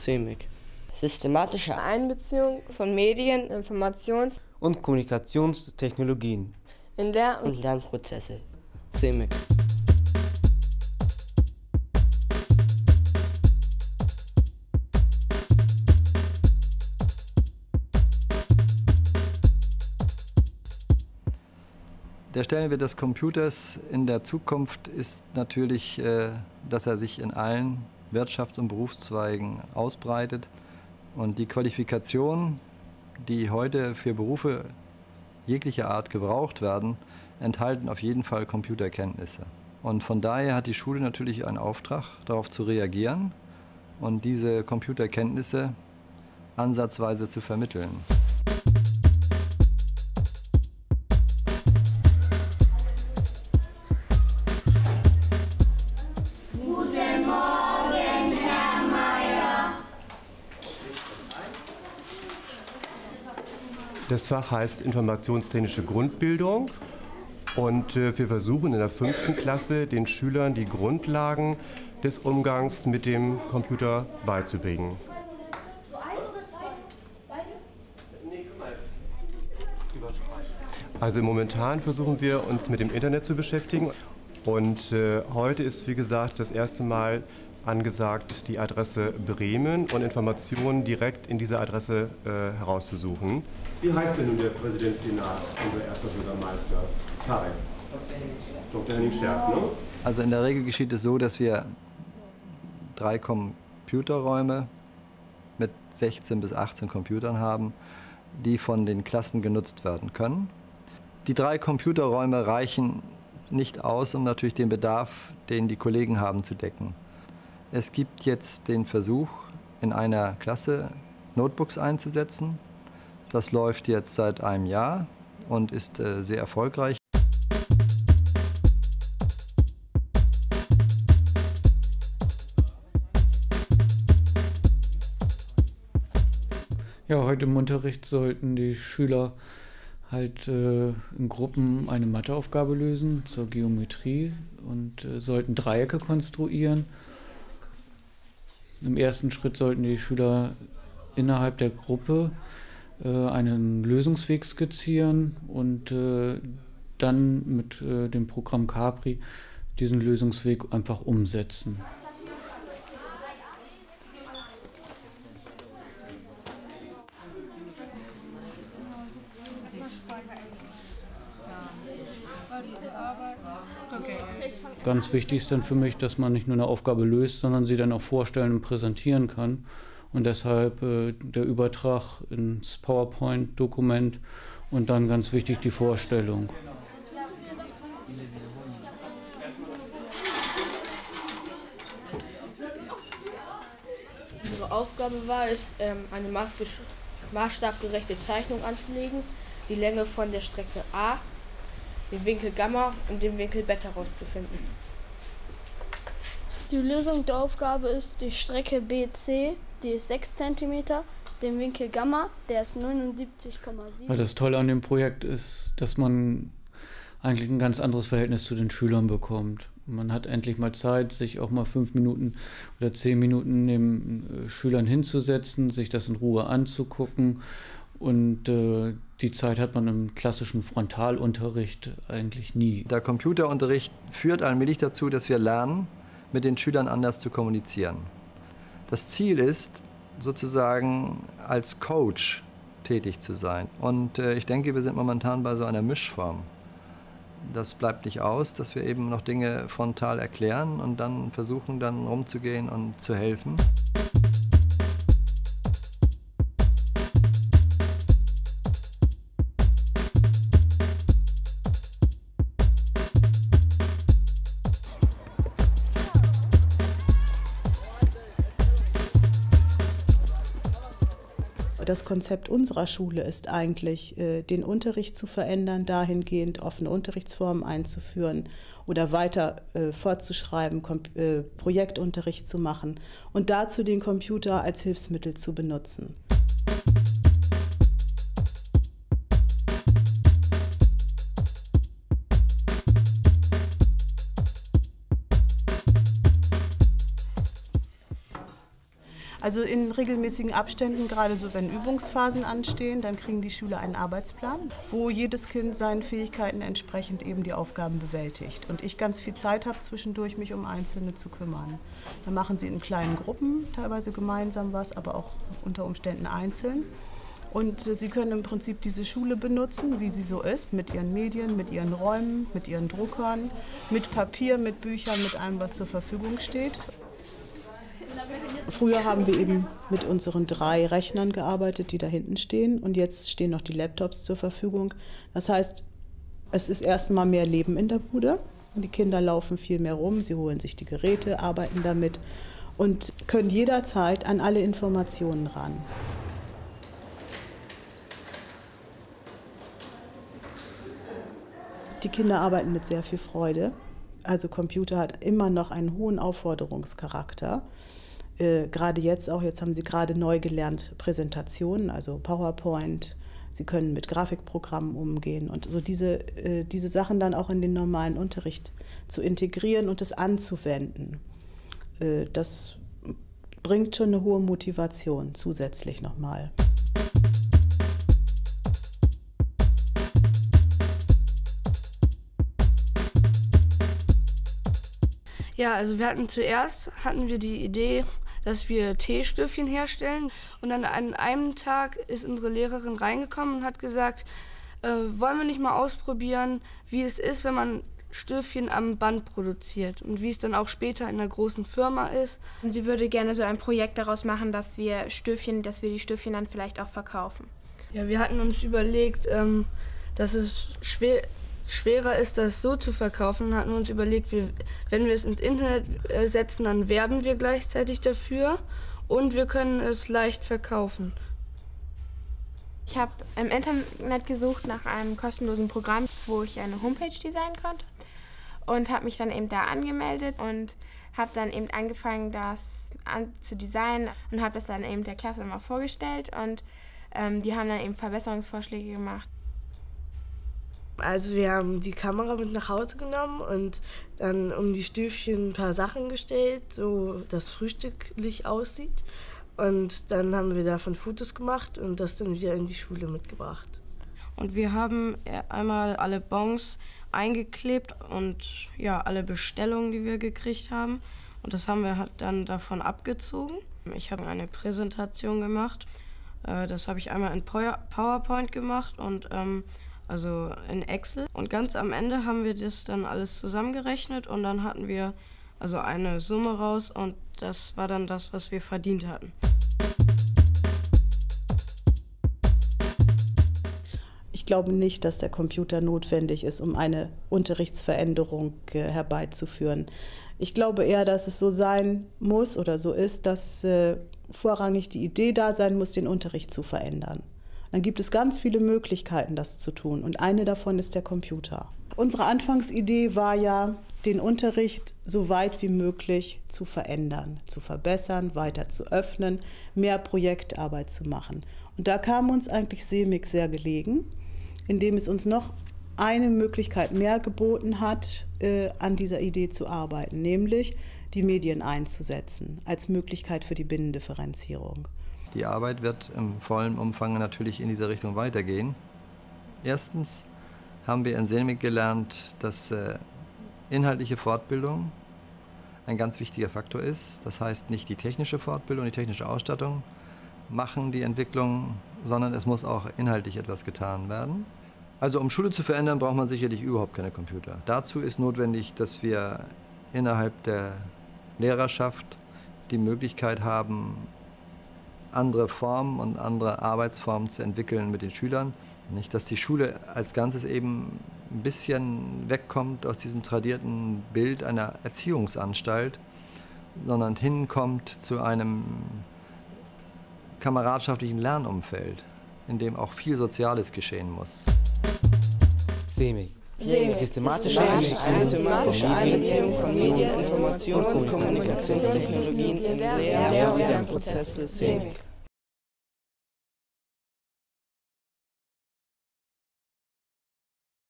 CEMIC. Systematische Einbeziehung von Medien, Informations- und Kommunikationstechnologien in Lehr- und Lernprozesse. CEMIC. Der Stellenwert des Computers in der Zukunft ist natürlich, äh, dass er sich in allen Wirtschafts- und Berufszweigen ausbreitet. Und die Qualifikation, die heute für Berufe jeglicher Art gebraucht werden, enthalten auf jeden Fall Computerkenntnisse. Und von daher hat die Schule natürlich einen Auftrag, darauf zu reagieren und diese Computerkenntnisse ansatzweise zu vermitteln. Das Fach heißt Informationstechnische Grundbildung und äh, wir versuchen in der fünften Klasse den Schülern die Grundlagen des Umgangs mit dem Computer beizubringen. Also momentan versuchen wir uns mit dem Internet zu beschäftigen und äh, heute ist wie gesagt das erste Mal angesagt, die Adresse Bremen und Informationen direkt in dieser Adresse äh, herauszusuchen. Wie heißt denn nun der Präsident Senats, unser erster Bürgermeister? Tarek. Dr. Henning Scherf, ne? Also in der Regel geschieht es so, dass wir drei Computerräume mit 16 bis 18 Computern haben, die von den Klassen genutzt werden können. Die drei Computerräume reichen nicht aus, um natürlich den Bedarf, den die Kollegen haben, zu decken. Es gibt jetzt den Versuch, in einer Klasse Notebooks einzusetzen. Das läuft jetzt seit einem Jahr und ist äh, sehr erfolgreich. Ja, heute im Unterricht sollten die Schüler halt äh, in Gruppen eine Matheaufgabe lösen zur Geometrie und äh, sollten Dreiecke konstruieren im ersten Schritt sollten die Schüler innerhalb der Gruppe äh, einen Lösungsweg skizzieren und äh, dann mit äh, dem Programm Capri diesen Lösungsweg einfach umsetzen. Ganz wichtig ist dann für mich, dass man nicht nur eine Aufgabe löst, sondern sie dann auch vorstellen und präsentieren kann. Und deshalb äh, der Übertrag ins PowerPoint-Dokument und dann ganz wichtig die Vorstellung. Unsere Aufgabe war es, ähm, eine maßstabgerechte Zeichnung anzulegen, die Länge von der Strecke A den Winkel Gamma und den Winkel Beta herauszufinden. Die Lösung der Aufgabe ist die Strecke BC, die ist 6 cm, den Winkel Gamma, der ist 79,7. Das Tolle an dem Projekt ist, dass man eigentlich ein ganz anderes Verhältnis zu den Schülern bekommt. Man hat endlich mal Zeit, sich auch mal fünf Minuten oder zehn Minuten neben äh, Schülern hinzusetzen, sich das in Ruhe anzugucken und äh, die Zeit hat man im klassischen Frontalunterricht eigentlich nie. Der Computerunterricht führt allmählich dazu, dass wir lernen, mit den Schülern anders zu kommunizieren. Das Ziel ist, sozusagen als Coach tätig zu sein. Und äh, ich denke, wir sind momentan bei so einer Mischform. Das bleibt nicht aus, dass wir eben noch Dinge frontal erklären und dann versuchen, dann rumzugehen und zu helfen. Das Konzept unserer Schule ist eigentlich, äh, den Unterricht zu verändern, dahingehend offene Unterrichtsformen einzuführen oder weiter äh, fortzuschreiben, äh, Projektunterricht zu machen und dazu den Computer als Hilfsmittel zu benutzen. Also in regelmäßigen Abständen, gerade so wenn Übungsphasen anstehen, dann kriegen die Schüler einen Arbeitsplan, wo jedes Kind seinen Fähigkeiten entsprechend eben die Aufgaben bewältigt. Und ich ganz viel Zeit habe zwischendurch, mich um Einzelne zu kümmern. Da machen sie in kleinen Gruppen teilweise gemeinsam was, aber auch unter Umständen einzeln. Und äh, sie können im Prinzip diese Schule benutzen, wie sie so ist, mit ihren Medien, mit ihren Räumen, mit ihren Druckern, mit Papier, mit Büchern, mit allem, was zur Verfügung steht. Früher haben wir eben mit unseren drei Rechnern gearbeitet, die da hinten stehen. Und jetzt stehen noch die Laptops zur Verfügung. Das heißt, es ist erstmal mehr Leben in der Bude. Die Kinder laufen viel mehr rum, sie holen sich die Geräte, arbeiten damit und können jederzeit an alle Informationen ran. Die Kinder arbeiten mit sehr viel Freude. Also Computer hat immer noch einen hohen Aufforderungscharakter. Äh, gerade jetzt auch, jetzt haben sie gerade neu gelernt Präsentationen, also PowerPoint. Sie können mit Grafikprogrammen umgehen und so diese, äh, diese Sachen dann auch in den normalen Unterricht zu integrieren und es anzuwenden. Äh, das bringt schon eine hohe Motivation zusätzlich nochmal. Ja, also wir hatten zuerst hatten wir die Idee, dass wir Teestöffchen herstellen und dann an einem Tag ist unsere Lehrerin reingekommen und hat gesagt, äh, wollen wir nicht mal ausprobieren, wie es ist, wenn man Stöfchen am Band produziert und wie es dann auch später in einer großen Firma ist. Sie würde gerne so ein Projekt daraus machen, dass wir Stöfchen, dass wir die Stöfchen dann vielleicht auch verkaufen. Ja, wir hatten uns überlegt, ähm, dass es schwer, schwerer ist, das so zu verkaufen, hatten wir uns überlegt, wir, wenn wir es ins Internet äh, setzen, dann werben wir gleichzeitig dafür und wir können es leicht verkaufen. Ich habe im Internet gesucht nach einem kostenlosen Programm, wo ich eine Homepage designen konnte und habe mich dann eben da angemeldet und habe dann eben angefangen, das an, zu designen und habe das dann eben der Klasse mal vorgestellt und ähm, die haben dann eben Verbesserungsvorschläge gemacht. Also wir haben die Kamera mit nach Hause genommen und dann um die Stüfchen ein paar Sachen gestellt, so dass frühstücklich aussieht. Und dann haben wir davon Fotos gemacht und das dann wieder in die Schule mitgebracht. Und wir haben einmal alle Bons eingeklebt und ja, alle Bestellungen, die wir gekriegt haben. Und das haben wir halt dann davon abgezogen. Ich habe eine Präsentation gemacht. Äh, das habe ich einmal in PowerPoint gemacht und ähm, also in Excel. Und ganz am Ende haben wir das dann alles zusammengerechnet und dann hatten wir also eine Summe raus und das war dann das, was wir verdient hatten. Ich glaube nicht, dass der Computer notwendig ist, um eine Unterrichtsveränderung äh, herbeizuführen. Ich glaube eher, dass es so sein muss oder so ist, dass äh, vorrangig die Idee da sein muss, den Unterricht zu verändern dann gibt es ganz viele Möglichkeiten, das zu tun. Und eine davon ist der Computer. Unsere Anfangsidee war ja, den Unterricht so weit wie möglich zu verändern, zu verbessern, weiter zu öffnen, mehr Projektarbeit zu machen. Und da kam uns eigentlich Semik sehr gelegen, indem es uns noch eine Möglichkeit mehr geboten hat, äh, an dieser Idee zu arbeiten, nämlich die Medien einzusetzen als Möglichkeit für die Binnendifferenzierung. Die Arbeit wird im vollen Umfang natürlich in diese Richtung weitergehen. Erstens haben wir in Selmig gelernt, dass äh, inhaltliche Fortbildung ein ganz wichtiger Faktor ist. Das heißt, nicht die technische Fortbildung, die technische Ausstattung machen die Entwicklung, sondern es muss auch inhaltlich etwas getan werden. Also um Schule zu verändern, braucht man sicherlich überhaupt keine Computer. Dazu ist notwendig, dass wir innerhalb der Lehrerschaft die Möglichkeit haben, andere Formen und andere Arbeitsformen zu entwickeln mit den Schülern. Nicht, dass die Schule als Ganzes eben ein bisschen wegkommt aus diesem tradierten Bild einer Erziehungsanstalt, sondern hinkommt zu einem kameradschaftlichen Lernumfeld, in dem auch viel Soziales geschehen muss. SEMIG. Systematische Einbeziehung von Medien, Informations- und Kommunikationstechnologien in Lehr- und Lernprozesse. SEMIG.